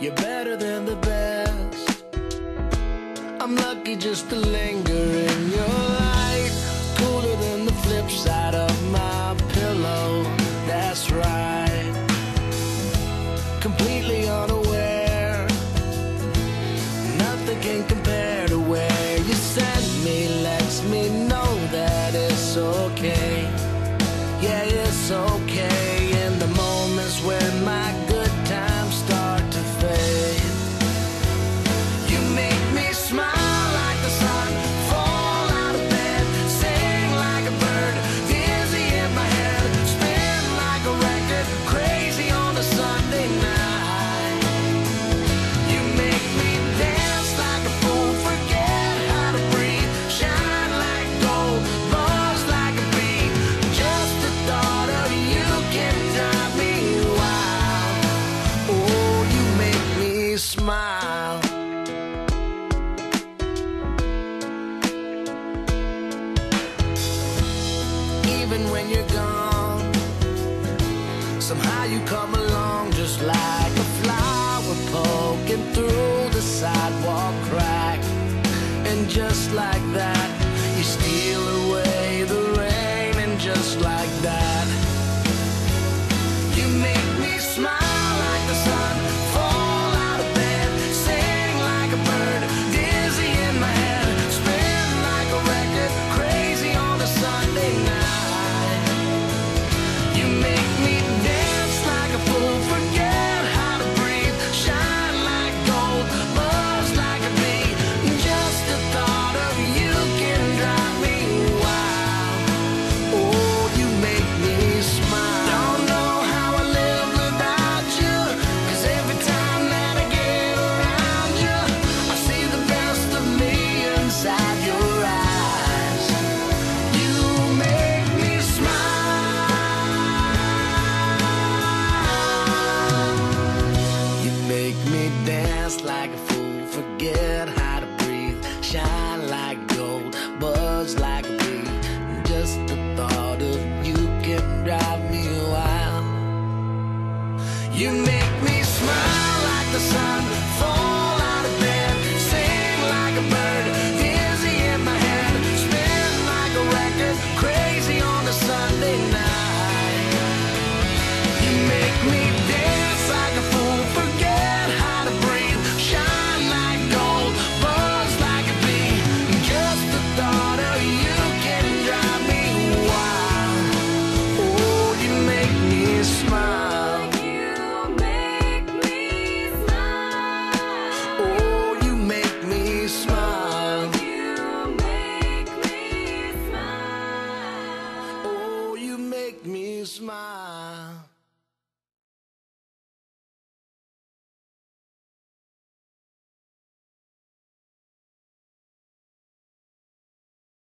You're better than the best. I'm lucky just to linger in your light. Cooler than the flip side of my pillow. That's right. Completely unaware. Nothing can compare. smile. Even when you're gone, somehow you come along just like a flower poking through the sidewalk crack. And just like Make me dance like a fool, forget how to breathe, shine like gold, buzz like a bee. Just the thought of you can drive me wild. You make me smile like the sun. smile.